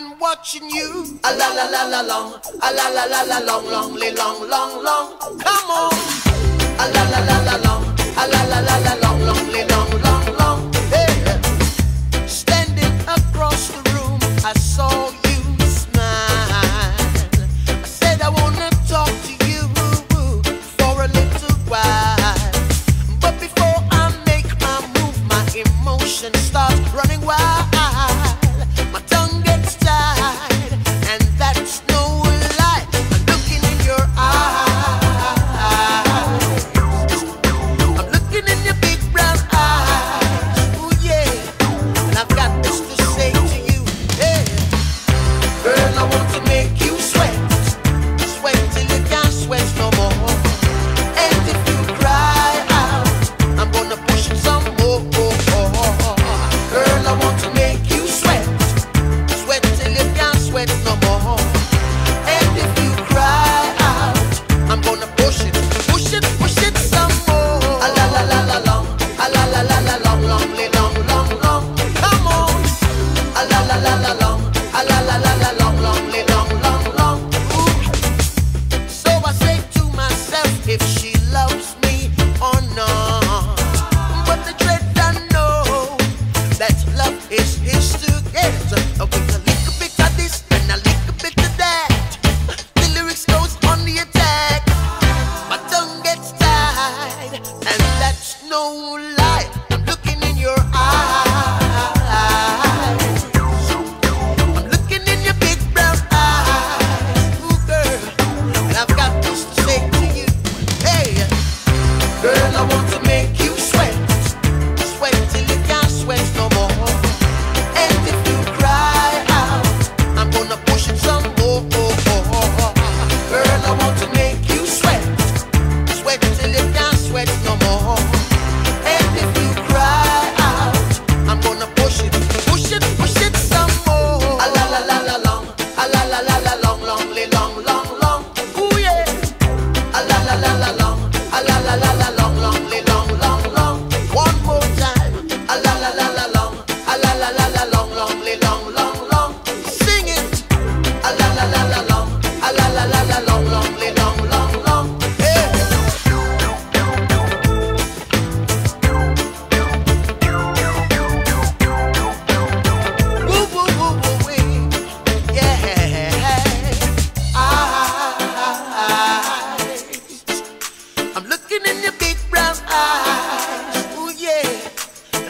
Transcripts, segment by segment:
been watching you. A la la la la long, a la la la la long, long, long, long, long. Come on. A la la la la long, a la la la la long, long, long, long, long. Hey. Standing across the room, I saw you smile. I said I wanna talk to you for a little while, but before I make my move, my emotions start running wild.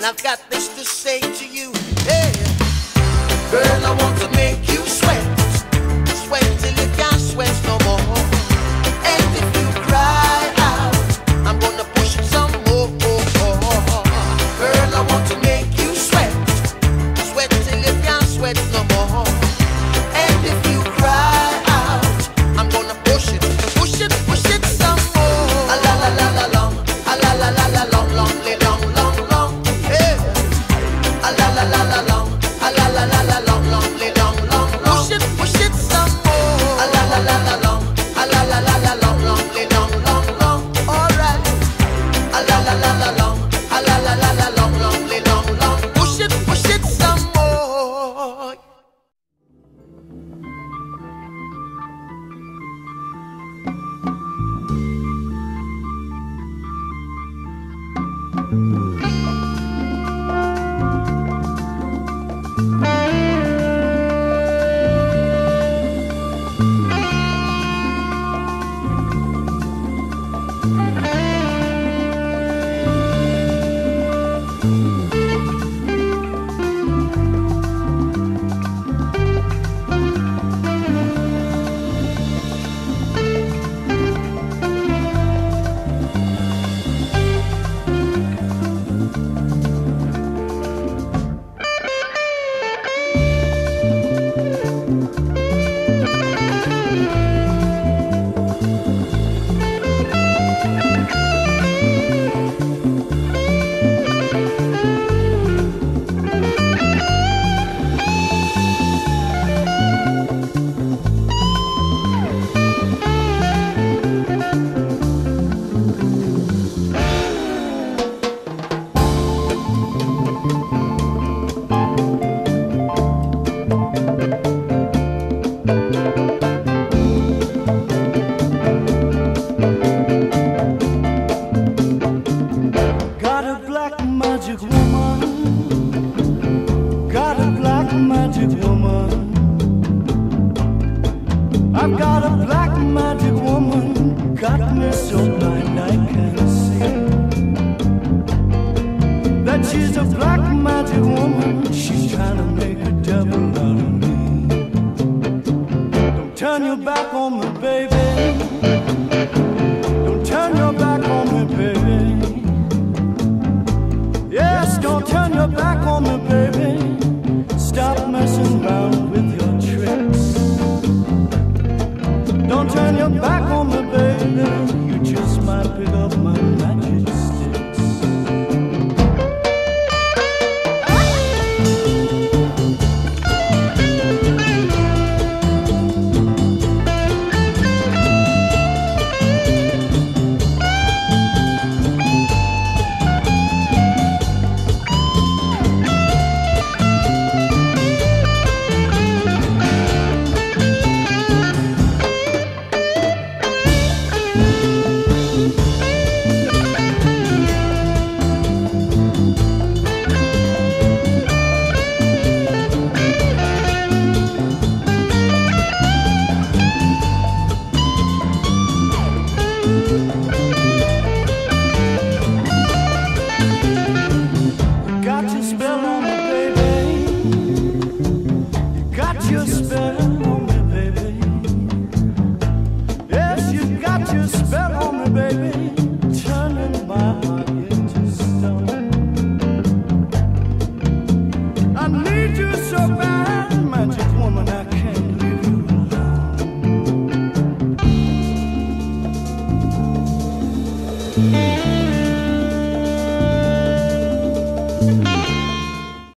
And I've got this to say to you, hey, Girl, I want to make you sweat. Sweat till you can't sweat no more. She's a black magic woman. She's trying to make a devil out of me. Don't turn your back on me, baby. Don't turn your back on me, baby. Yes, don't turn your back on me, baby. Stop messing around with your tricks. Don't turn your back on me, baby. You just might pick up my magic.